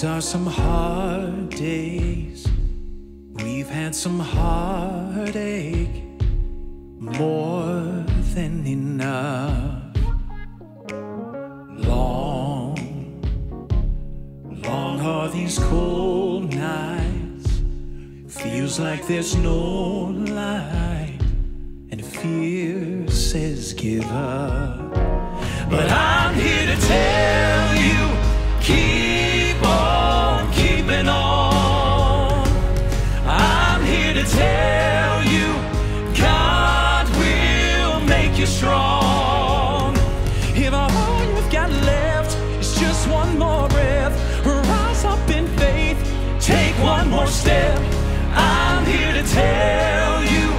These are some hard days. We've had some heartache, more than enough. Long, long are these cold nights. Feels like there's no light, and fear says give up. But I'm here to tell you, keep you strong. If all you've got left is just one more breath, rise up in faith, take one more step. I'm here to tell you,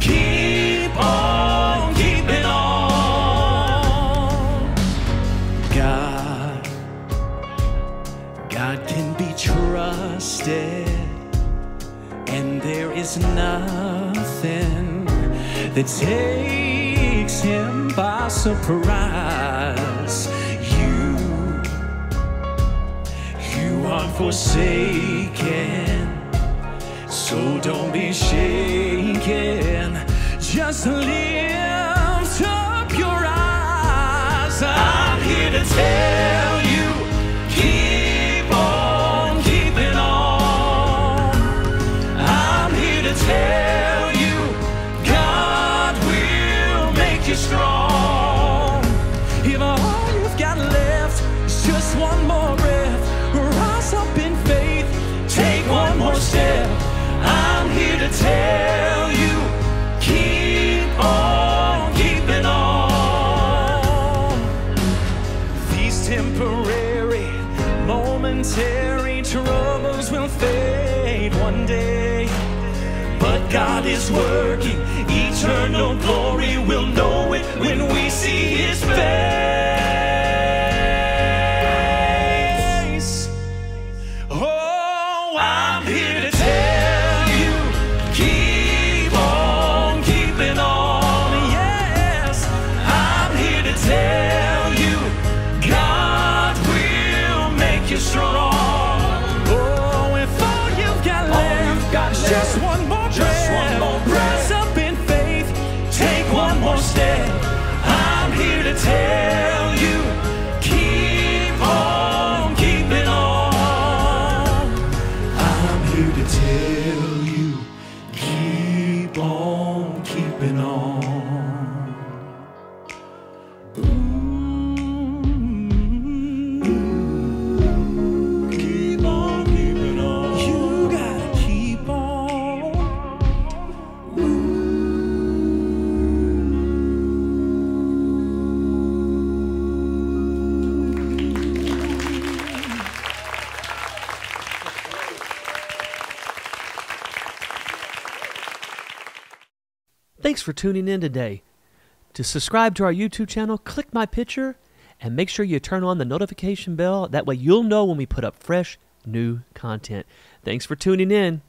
keep on keeping on. God, God can be trusted, and there is nothing that takes him by surprise. You, you aren't forsaken, so don't be shaken. Just lift momentary troubles will fade one day. But God is working, eternal glory will know it when we see His face. Oh, I'm here to tell just one more just one more breath. Rise up in faith, take one more step. I'm here to tell you, keep on keeping on. I'm here to tell you, keep on keeping on. Thanks for tuning in today. To subscribe to our YouTube channel, click my picture and make sure you turn on the notification bell. That way you'll know when we put up fresh, new content. Thanks for tuning in.